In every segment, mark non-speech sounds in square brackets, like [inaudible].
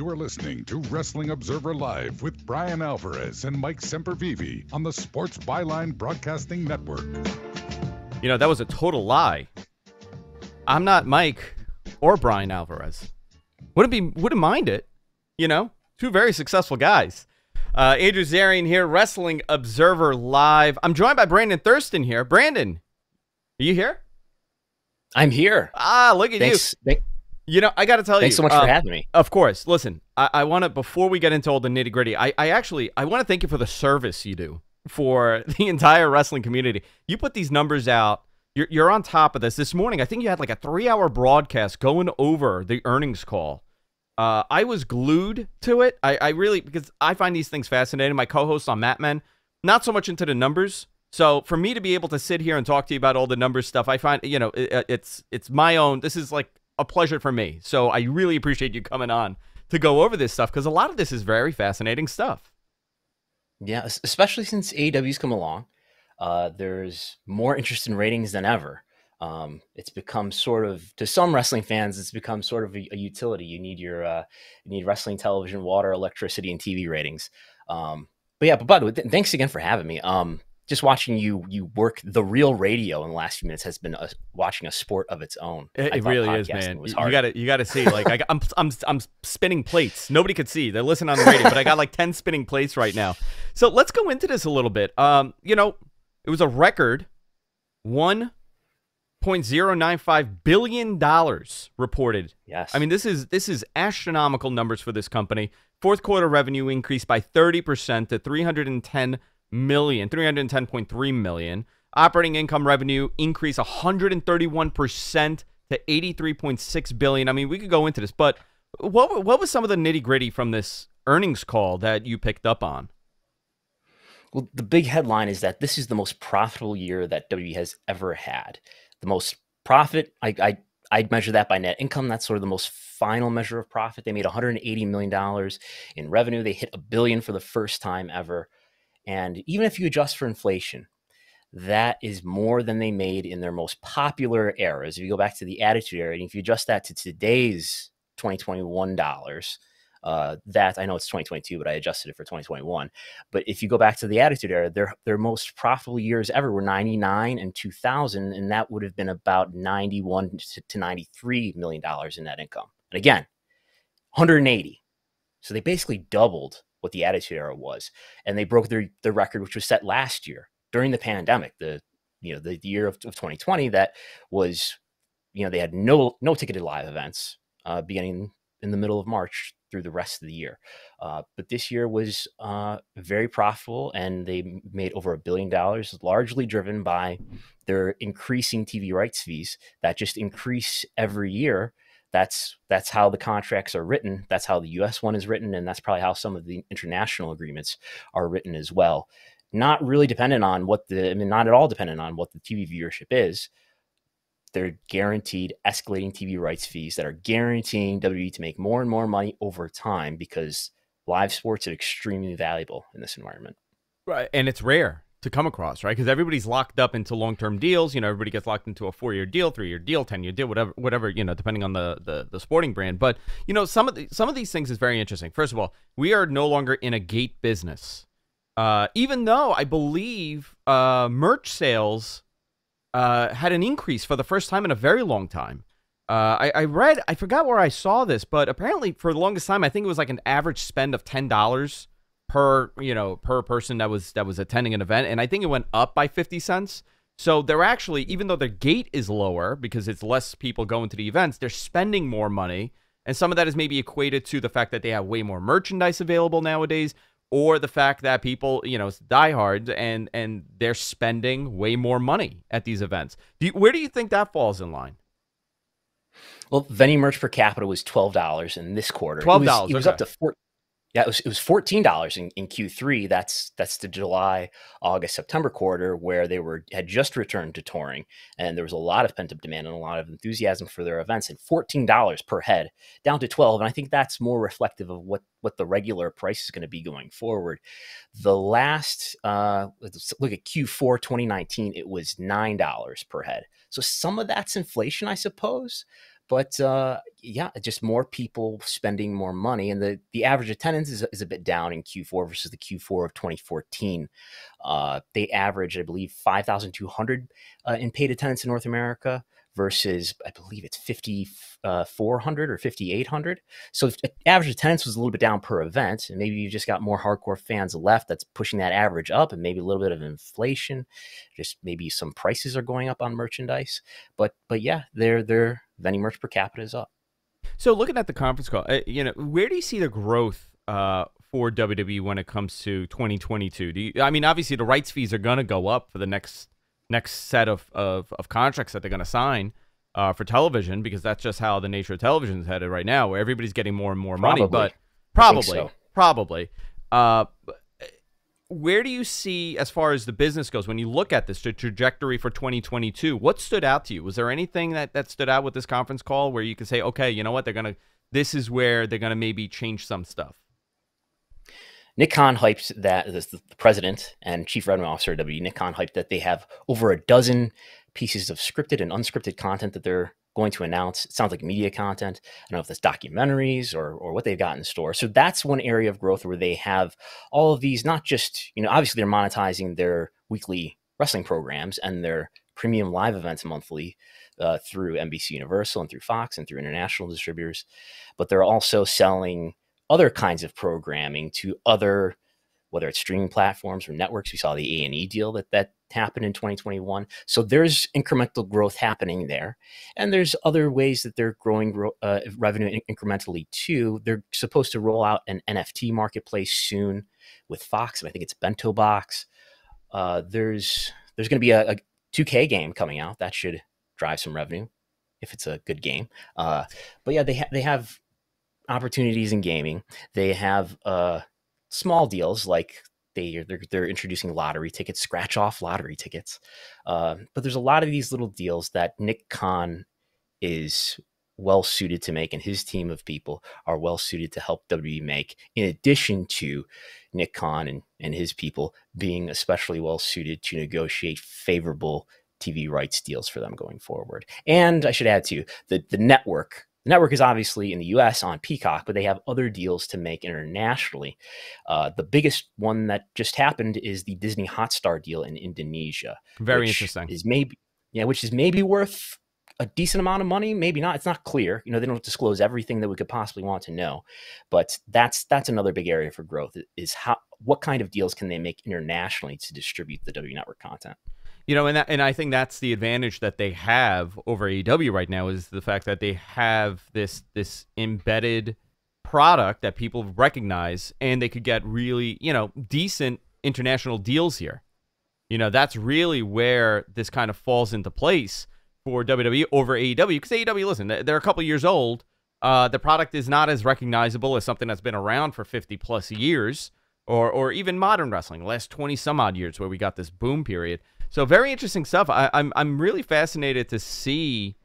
You are listening to Wrestling Observer Live with Bryan Alvarez and Mike Sempervive on the Sports Byline Broadcasting Network. You know, that was a total lie. I'm not Mike or Bryan Alvarez. Wouldn't be wouldn't mind it. You know, two very successful guys. Uh, Andrew Zarian here, Wrestling Observer Live. I'm joined by Brandon Thurston here. Brandon, are you here? I'm here. Ah, look at Thanks, you. Thank, You know, I got to tell thanks you. so much um, for having me. Of course. Listen, I, I want to before we get into all the nitty gritty. I, I actually I want to thank you for the service you do for [laughs] the entire wrestling community. You put these numbers out. You're you're on top of this. This morning, I think you had like a three hour broadcast going over the earnings call. Uh, I was glued to it. I, I really because I find these things fascinating. My co-host on Mat Men, not so much into the numbers. So for me to be able to sit here and talk to you about all the numbers stuff, I find you know it, it's it's my own. This is like a pleasure for me. So I really appreciate you coming on to go over this stuff because a lot of this is very fascinating stuff. Yeah, especially since AEW's come along, uh, there's more interest in ratings than ever. Um, it's become sort of to some wrestling fans, it's become sort of a, a utility. You need your uh, you need wrestling television, water, electricity, and TV ratings. Um, but yeah, but by the way, th- thanks again for having me. Um, just watching you you work the real radio in the last few minutes has been a, watching a sport of its own. It, it really is, man. was You got to you got to see. Like I, got- I'm I'm I'm spinning plates. Nobody could see. They're listening on the radio, but I got like [laughs] ten spinning plates right now. So let's go into this a little bit. Um, you know, it was a record one point zero nine five billion dollars reported yes, I mean, this is this is astronomical numbers for this company. Fourth quarter revenue increased by 30% to 310 million, 310.3 million. Operating income revenue increased 131% to 83.6 billion. I mean, we could go into this, but what what was some of the nitty-gritty from this earnings call that you picked up on? Well, the big headline is that this is the most profitable year that WWE has ever had. The most profit, I, I I'd measure that by net income. That's sort of the most final measure of profit. They made 180 million dollars in revenue. They hit a billion for the first time ever. And even if you adjust for inflation, that is more than they made in their most popular eras. If you go back to the Attitude Era, and if you adjust that to today's 2021 dollars, uh, that I know it's 2022, but I adjusted it for 2021. But if you go back to the Attitude Era, their their most profitable years ever were 99 and 2000, and that would have been about 91 to, to 93 million dollars in net income. And again, 180. So they basically doubled what the Attitude Era was, and they broke their the record, which was set last year during the pandemic, the you know the, the year of, of 2020 that was you know they had no no ticketed live events uh, beginning in the middle of March through the rest of the year. Uh, but this year was uh, very profitable, and they made over a billion dollars, largely driven by their increasing TV rights fees that just increase every year. That's that's how the contracts are written. That's how the U.S. one is written, and that's probably how some of the international agreements are written as well. Not really dependent on what the, I mean, not at all dependent on what the TV viewership is they're guaranteed escalating TV rights fees that are guaranteeing WWE to make more and more money over time because live sports are extremely valuable in this environment. Right, and it's rare to come across, right? Because everybody's locked up into long-term deals. You know, everybody gets locked into a four-year deal, three-year deal, ten-year deal, whatever, whatever. You know, depending on the the, the sporting brand. But you know, some of the, some of these things is very interesting. First of all, we are no longer in a gate business, uh, even though I believe uh, merch sales uh, had an increase for the first time in a very long time. Uh, I, I read, I forgot where I saw this, but apparently for the longest time, I think it was like an average spend of ten dollars per you know per person that was that was attending an event and i think it went up by 50 cents so they're actually even though their gate is lower because it's less people going to the events they're spending more money and some of that is maybe equated to the fact that they have way more merchandise available nowadays or the fact that people you know diehards and and they're spending way more money at these events do you, where do you think that falls in line Well, venue merch per capita was twelve dollars in this quarter. $12, was, it was okay. up to four. Yeah, it was, it was fourteen dollars in, in Q three. That's that's the July, August, September quarter where they were had just returned to touring, and there was a lot of pent up demand and a lot of enthusiasm for their events. And fourteen dollars per head, down to twelve, and I think that's more reflective of what what the regular price is going to be going forward. The last uh, look at Q four 2019, it was nine dollars per head. So some of that's inflation, I suppose but uh, yeah, just more people spending more money, and the the average attendance is, is a bit down in Q4 versus the Q4 of 2014. Uh, they average, I believe, 5,200 uh, in paid attendance in North America versus I believe it's 5,400 uh, or 5,800. So average attendance was a little bit down per event, and maybe you've just got more hardcore fans left that's pushing that average up, and maybe a little bit of inflation, just maybe some prices are going up on merchandise. But but yeah, their their vending merch per capita is up. So looking at the conference call, uh, you know, where do you see the growth uh, for WWE when it comes to 2022? Do you, I mean, obviously the rights fees are going to go up for the next next set of of, of contracts that they're going to sign uh, for television because that's just how the nature of television is headed right now, where everybody's getting more and more probably. money. But probably, so. probably. Uh, where do you see, as far as the business goes, when you look at this the trajectory for 2022? What stood out to you? Was there anything that that stood out with this conference call where you can say, okay, you know what, they're gonna, this is where they're gonna maybe change some stuff? Nick hyped that the president and chief revenue officer of W. Nick hyped that they have over a dozen pieces of scripted and unscripted content that they're going to announce. It sounds like media content. I don't know if that's documentaries or, or what they've got in store. So that's one area of growth where they have all of these, not just, you know, obviously they're monetizing their weekly wrestling programs and their premium live events monthly uh, through NBC Universal and through Fox and through international distributors, but they're also selling other kinds of programming to other whether it's streaming platforms or networks. We saw the A and E deal that that happened in 2021. So there's incremental growth happening there, and there's other ways that they're growing uh, revenue incrementally too. They're supposed to roll out an NFT marketplace soon with Fox, and I think it's Bento Box. Uh, there's there's going to be a, a 2K game coming out that should drive some revenue if it's a good game. Uh, but yeah, they ha- they have opportunities in gaming. They have uh, small deals like they they're, they're introducing lottery tickets, scratch off lottery tickets. Uh, but there's a lot of these little deals that Nick Khan is well suited to make, and his team of people are well suited to help WWE make. In addition to Nick Khan and, and his people being especially well suited to negotiate favorable TV rights deals for them going forward. And I should add to the the network the network is obviously in the US on Peacock, but they have other deals to make internationally. Uh, the biggest one that just happened is the Disney Hotstar deal in Indonesia. Very interesting. Is maybe yeah, which is maybe worth a decent amount of money, maybe not. It's not clear. You know, they don't disclose everything that we could possibly want to know. But that's that's another big area for growth is how what kind of deals can they make internationally to distribute the W Network content? You know, and that, and I think that's the advantage that they have over AEW right now is the fact that they have this this embedded product that people recognize, and they could get really you know decent international deals here. You know, that's really where this kind of falls into place for WWE over AEW because AEW, listen, they're a couple years old. Uh, the product is not as recognizable as something that's been around for 50 plus years, or or even modern wrestling, last 20 some odd years where we got this boom period. So very interesting stuff. I, I'm I'm really fascinated to see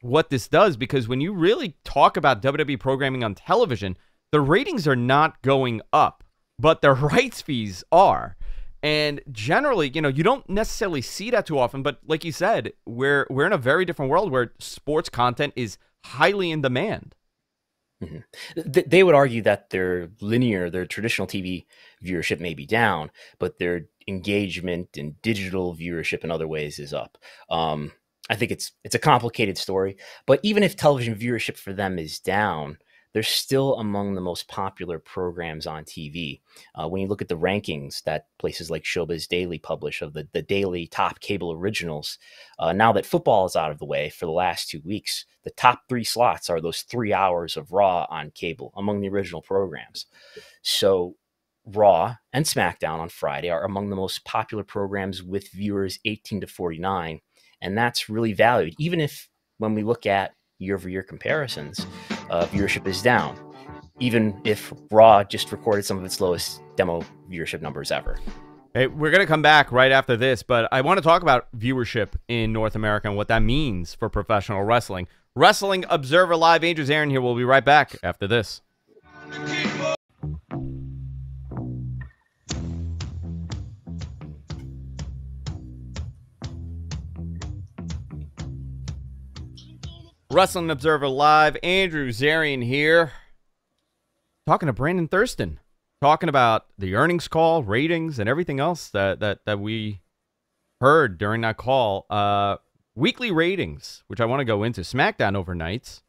what this does because when you really talk about WWE programming on television, the ratings are not going up, but their [laughs] rights fees are. And generally, you know, you don't necessarily see that too often, but like you said, we're we're in a very different world where sports content is highly in demand. Mm-hmm. They would argue that their linear, their traditional TV viewership may be down, but their engagement and digital viewership in other ways is up. Um, I think it's it's a complicated story, but even if television viewership for them is down, they're still among the most popular programs on TV. Uh, when you look at the rankings that places like Showbiz Daily publish of the, the daily top cable originals, uh, now that football is out of the way for the last two weeks, the top three slots are those three hours of Raw on cable among the original programs. So Raw and SmackDown on Friday are among the most popular programs with viewers 18 to 49. And that's really valued, even if when we look at year over year comparisons, uh, viewership is down, even if Raw just recorded some of its lowest demo viewership numbers ever. Hey, we're going to come back right after this, but I want to talk about viewership in North America and what that means for professional wrestling. Wrestling Observer Live, Andrew Zarian here. We'll be right back after this. Wrestling Observer Live. Andrew Zarian here. Talking to Brandon Thurston. Talking about the earnings call, ratings, and everything else that that, that we heard during that call. Uh, weekly ratings, which I want to go into. SmackDown overnights,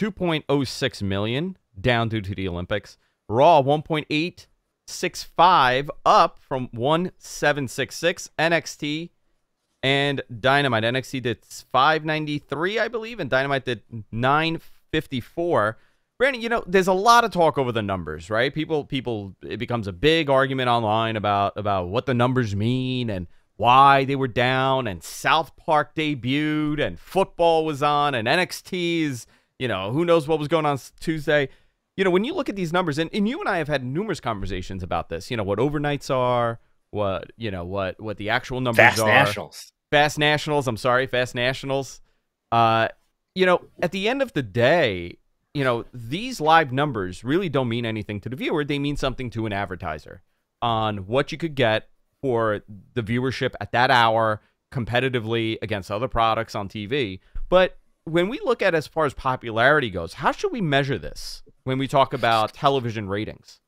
2.06 million, down due to the Olympics. Raw, 1.865, up from 1766. NXT and Dynamite. NXT did 593, I believe, and Dynamite did 954. Brandon, you know, there's a lot of talk over the numbers, right? People, people, it becomes a big argument online about about what the numbers mean and why they were down. And South Park debuted, and football was on, and NXT's, you know, who knows what was going on Tuesday. You know, when you look at these numbers, and, and you and I have had numerous conversations about this. You know, what overnights are, what you know, what what the actual numbers are. Fast are. Nationals. Fast Nationals. I'm sorry, Fast Nationals. Uh, you know, at the end of the day, you know, these live numbers really don't mean anything to the viewer. They mean something to an advertiser on what you could get for the viewership at that hour competitively against other products on TV. But when we look at as far as popularity goes, how should we measure this when we talk about television ratings?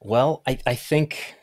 Well, I, I think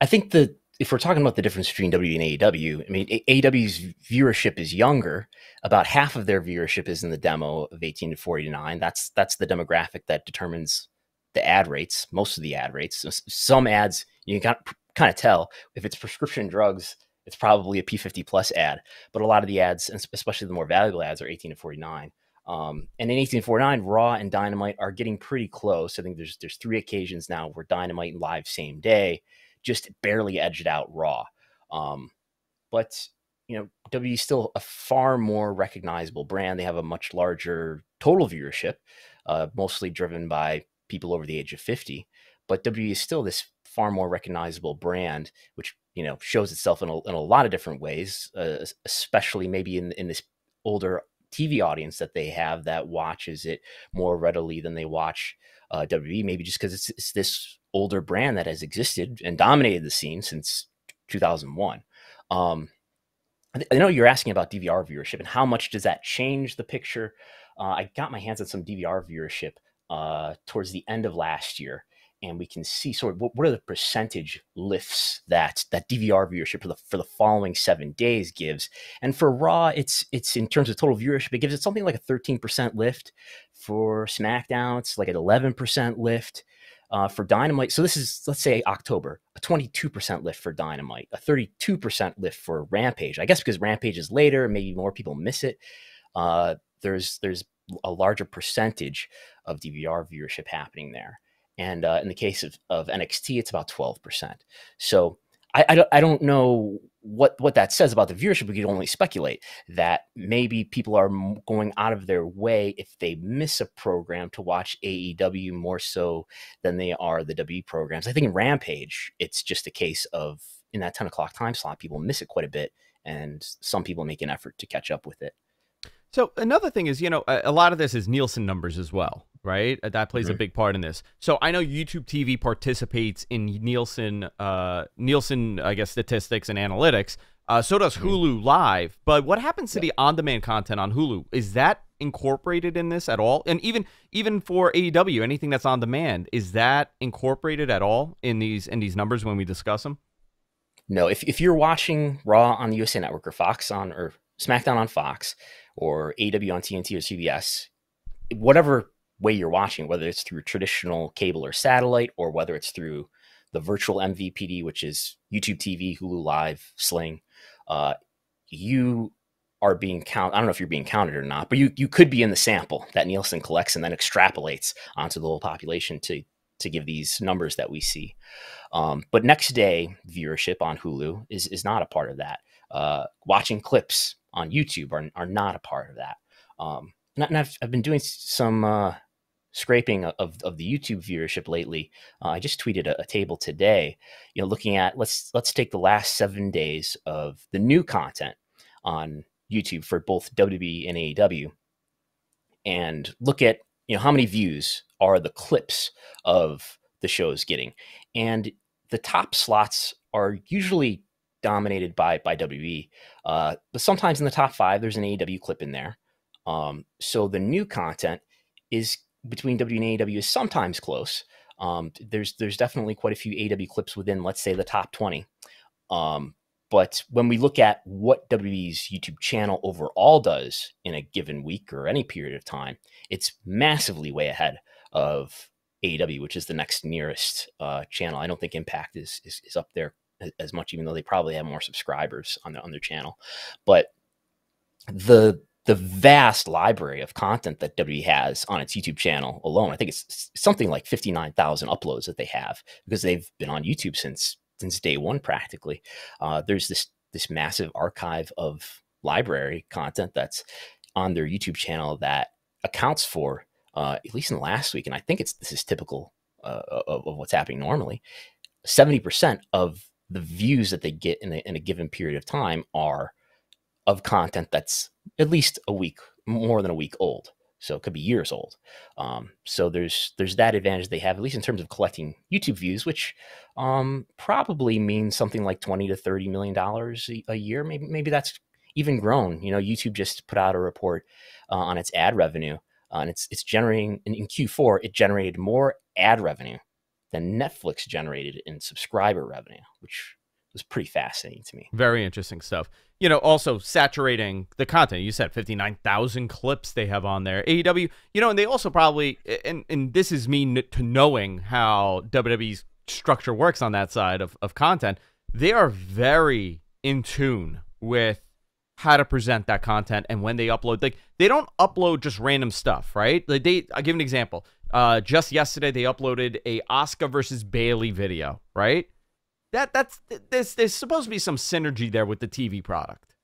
I think the if we're talking about the difference between W and AEW, I mean AEW's viewership is younger. About half of their viewership is in the demo of 18 to 49. That's that's the demographic that determines the ad rates, most of the ad rates. Some ads you can kind of tell if it's prescription drugs, it's probably a P50 plus ad. But a lot of the ads, and especially the more valuable ads, are 18 to 49. Um, and in 1849, Raw and Dynamite are getting pretty close. I think there's there's three occasions now where Dynamite and Live same day just barely edged out Raw. Um, but you know, W is still a far more recognizable brand. They have a much larger total viewership, uh, mostly driven by people over the age of 50. But W is still this far more recognizable brand, which you know shows itself in a, in a lot of different ways, uh, especially maybe in in this older TV audience that they have that watches it more readily than they watch uh, WWE. Maybe just because it's, it's this older brand that has existed and dominated the scene since 2001. Um, I know you're asking about DVR viewership and how much does that change the picture. Uh, I got my hands on some DVR viewership uh, towards the end of last year, and we can see sort of what, what, are the percentage lifts that that DVR viewership for the for the following seven days gives. And for Raw, it's it's in terms of total viewership, it gives it something like a 13% lift. For SmackDown, it's like an 11% lift. Uh, for Dynamite, so this is let's say October, a 22% lift for Dynamite, a 32% lift for Rampage. I guess because Rampage is later, maybe more people miss it. Uh, there's there's a larger percentage of DVR viewership happening there. And uh, in the case of, of NXT, it's about 12%. So I, I, don't, I don't know what, what that says about the viewership. We could only speculate that maybe people are going out of their way if they miss a program to watch AEW more so than they are the W programs. I think in Rampage, it's just a case of in that 10 o'clock time slot, people miss it quite a bit. And some people make an effort to catch up with it. So another thing is, you know, a, lot of this is Nielsen numbers as well, right? Uh, that plays mm-hmm. a big part in this. So I know YouTube TV participates in Nielsen, uh, Nielsen, I guess, statistics and analytics. Uh, so does. Hulu Live. But what happens to yeah. the on-demand content on Hulu? Is that incorporated in this at all? And even even for AEW, anything that's on demand, is that incorporated at all in these in these numbers when we discuss them? No. If if you're watching Raw on the USA Network or Fox on or SmackDown on Fox or AW on TNT or CBS, whatever way you're watching, whether it's through traditional cable or satellite, or whether it's through the virtual MVPD, which is YouTube TV, Hulu Live, Sling, uh, you are being counted. I don't know if you're being counted or not, but you you could be in the sample that Nielsen collects and then extrapolates onto the whole population to to give these numbers that we see. Um, but next day viewership on Hulu is is not a part of that. Uh, watching clips on YouTube are, are not a part of that. Um, and I've, I've been doing some uh, scraping of, of the YouTube viewership lately. Uh, I just tweeted a, a, table today, you know, looking at let's let's take the last seven days of the new content on YouTube for both WWE and AEW, and look at you know how many views are the clips of the shows getting, and the top slots are usually dominated by by WE. Uh, but sometimes in the top five, there's an AEW clip in there. Um, so the new content is between W and AEW is sometimes close. Um, there's there's definitely quite a few AEW clips within, let's say, the top 20. Um, but when we look at what WWE's YouTube channel overall does in a given week or any period of time, it's massively way ahead of AEW, which is the next nearest uh, channel. I don't think Impact is, is, is up there as much, even though they probably have more subscribers on their on their channel. But the the vast library of content that WWE has on its YouTube channel alone, I think it's something like fifty nine thousand uploads that they have because they've been on YouTube since since day one practically. Uh, there's this this massive archive of library content that's on their YouTube channel that accounts for uh, at least in the last week, and I think it's this is typical uh, of, of, what's happening normally. Seventy percent of the views that they get in a, in a given period of time are of content that's at least a week, more than a week old. So it could be years old. Um, so there's there's that advantage they have, at least in terms of collecting YouTube views, which um, probably means something like twenty to thirty million dollars a year. Maybe maybe that's even grown. You know, YouTube just put out a report uh, on its ad revenue, uh, and it's it's generating in, in Q4 it generated more ad revenue than Netflix generated in subscriber revenue, which was pretty fascinating to me. Very interesting stuff. You know, also saturating the content. You said 59,000 clips they have on there. AEW, you know, and they also probably, and, and this is me to knowing how WWE's structure works on that side of, of content. They are very in tune with how to present that content and when they upload. Like, they don't upload just random stuff, right? Like, they, I'll give an example. Uh, just yesterday, they uploaded a Asuka versus Bayley video, right? That that's there's there's supposed to be some synergy there with the TV product.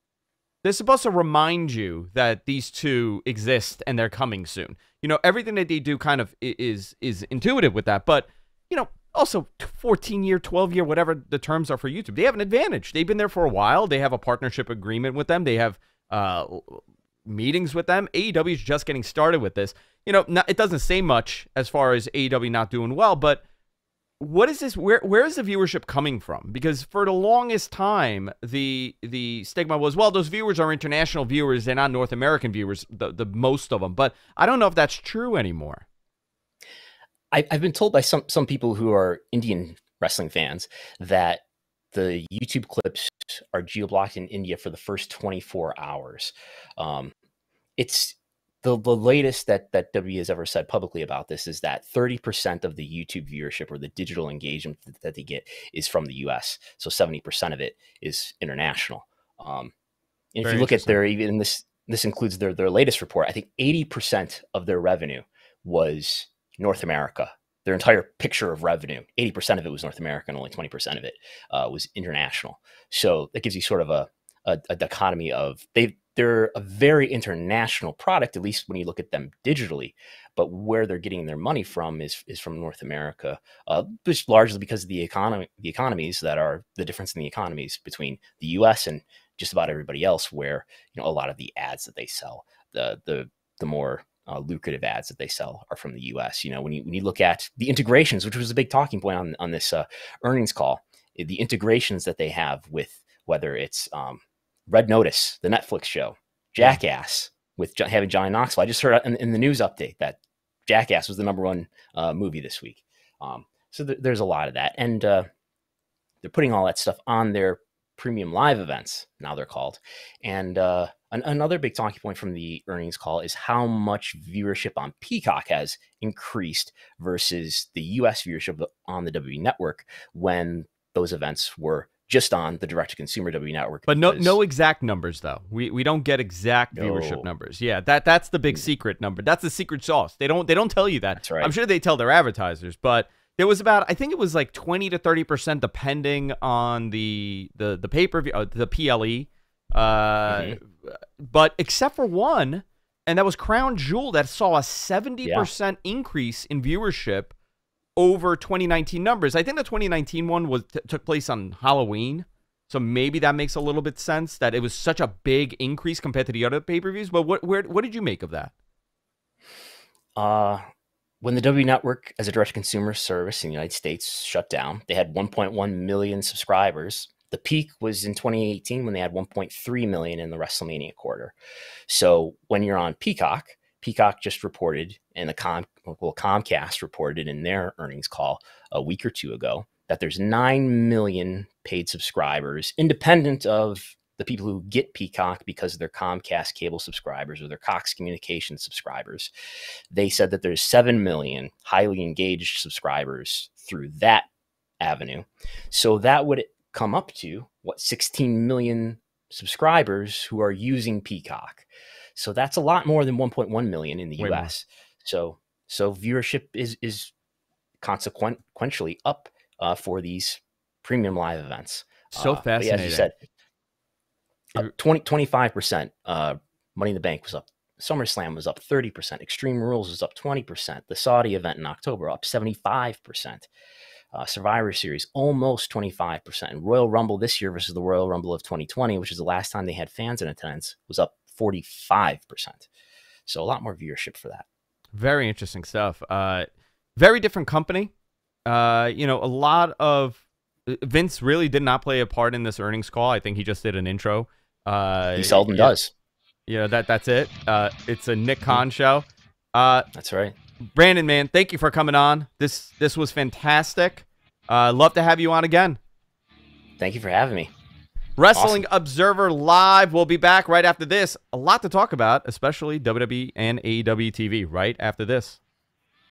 They're supposed to remind you that these two exist and they're coming soon. You know, everything that they do kind of is is intuitive with that, but you know, also 14 year, 12 year, whatever the terms are for YouTube. They have an advantage. They've been there for a while. They have a partnership agreement with them. They have uh, meetings with them. AEW is just getting started with this. You know, not, it doesn't say much as far as AEW not doing well, but what is this where where is the viewership coming from? Because for the longest time the the stigma was well those viewers are international viewers they're not north american viewers the, the most of them. But i don't know if that's true anymore. I, i've been told by some some people who are indian wrestling fans that the youtube clips are geo-blocked in india for the first 24 hours. Um, it's the, the latest that that W has ever said publicly about this is that 30% of the YouTube viewership or the digital engagement that, that they get is from the US. So 70% of it is international. Um, and if you look at their even this this includes their their latest report, I think 80% of their revenue was North America. Their entire picture of revenue, 80% of it was North America and only 20% of it uh, was international. So that gives you sort of a, a, a dichotomy of they they're a very international product, at least when you look at them digitally. But where they're getting their money from is is from North America, uh, which largely because of the economy, the economies that are the difference in the economies between the U.S. and just about everybody else. Where you know a lot of the ads that they sell, the the the more uh, lucrative ads that they sell are from the U.S. You know, when you when you look at the integrations, which was a big talking point on on this uh, earnings call, the integrations that they have with whether it's um, Red Notice, the Netflix show, Jackass with having Johnny Knoxville. I just heard in, in, the news update that Jackass was the number one uh, movie this week. Um, so th- there's a lot of that, and uh, they're putting all that stuff on their premium live events. Now they're called, and uh, an- another big talking point from the earnings call is how much viewership on Peacock has increased versus the U.S. viewership on the W Network when those events were just on the direct to consumer W network. But no no exact numbers though. We we don't get exact no. viewership numbers. Yeah, that that's the big mm. secret number. That's the secret sauce. They don't they don't tell you that. That's right. I'm sure they tell their advertisers, but there was about I think it was like 20 to 30% depending on the the the pay-per-view uh, the PLE. Uh, mm-hmm. but except for one and that was Crown Jewel that saw a 70% yeah. increase in viewership over 2019 numbers. I think the 2019 one was took place on Halloween. So maybe that makes a little bit sense that it was such a big increase compared to the other pay-per-views, but what where what did you make of that? Uh when the W Network as a direct consumer service in the United States shut down, they had 1.1 million subscribers The peak was in 2018 when they had 1.3 million in the WrestleMania quarter. So when you're on Peacock, Peacock just reported, and the Com, well, Comcast reported in their earnings call a week or two ago that there's 9 million paid subscribers, independent of the people who get Peacock because their Comcast cable subscribers or their Cox Communication subscribers. They said that there's 7 million highly engaged subscribers through that avenue. So that would come up to what 16 million subscribers who are using Peacock. So that's a lot more than 1.1 million in the Way US. More. So so viewership is is consequentially up uh, for these premium live events. So uh, fascinating. as you said, uh, 20, 25%. Uh, Money in the Bank was up. SummerSlam was up 30%. Extreme Rules was up 20%. The Saudi event in October up 75%. Uh, Survivor Series almost 25%. And Royal Rumble this year versus the Royal Rumble of 2020, which is the last time they had fans in attendance, was up 45%. So a lot more viewership for that. Very interesting stuff. Uh, very different company. Uh, you know, a lot of Vince really did not play a part in this earnings call. I think he just did an intro. Uh, he seldom yeah, does. Yeah, that that's it. Uh, it's a Nick Khan show. Uh, that's right. Brandon, man, thank you for coming on. This this was fantastic. Uh, love to have you on again. Thank you for having me. Wrestling awesome. Observer Live. We'll be back right after this. A lot to talk about, especially WWE and AEW TV right after this.